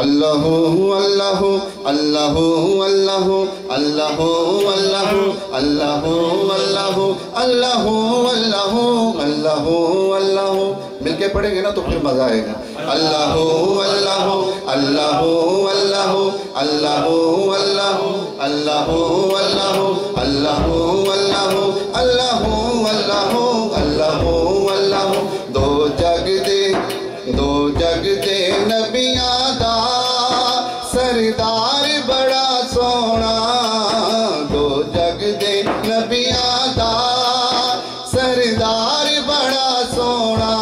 अल्लाह अल्लाह अल्लाह अल्लाह अल्लाह अल्लाह अल्लाह अल्लाह अल्लाह अल्लाह अल्लाह अल्लाह मिलके पढ़ेंगे ना तो फिर मज़ा आएगा अल्लाह अल्लाह अल्लाह अल्लाह अल्लाह अल्लाह अल्लाह अल्लाह अल्लाह अल्लाह जग दे नबियां दा सरदार बड़ा सोना दो जग दे नबियां दा सरदार बड़ा सोना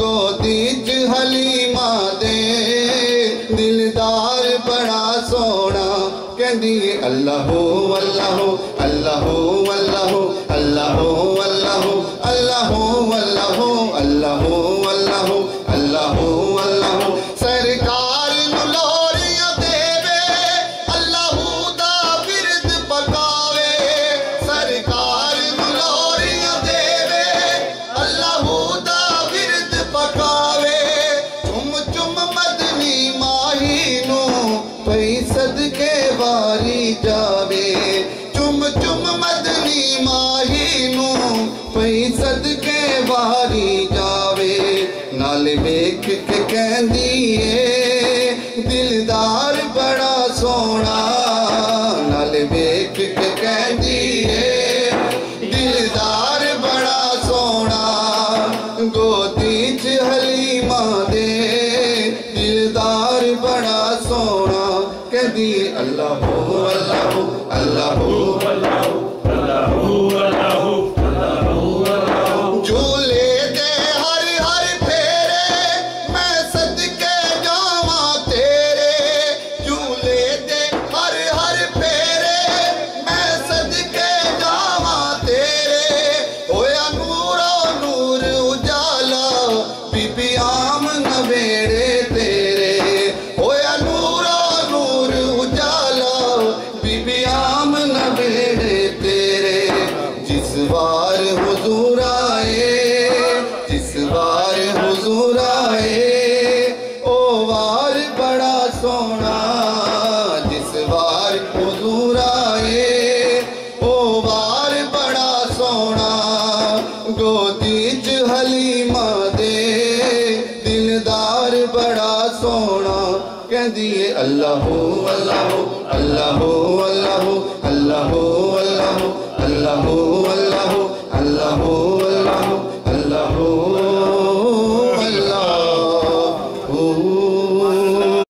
गोदी च हलीमा दे दिलदार बड़ा सोना अल्लाह अल्लाह अल्लाह अल्लाह جاوے چم چم مدنی ماہی نو پئی صدقے واری جاوے نال بیک کے کہندی دلدار بڑا سونا نال بیک کے کہندی دلدار بڑا سونا گو تیچ حلیمہ دے دلدار بڑا سونا کہندی اللہ الله. هو الحق هلي ملدار بڙا سونا ڪندي الو الو الو الو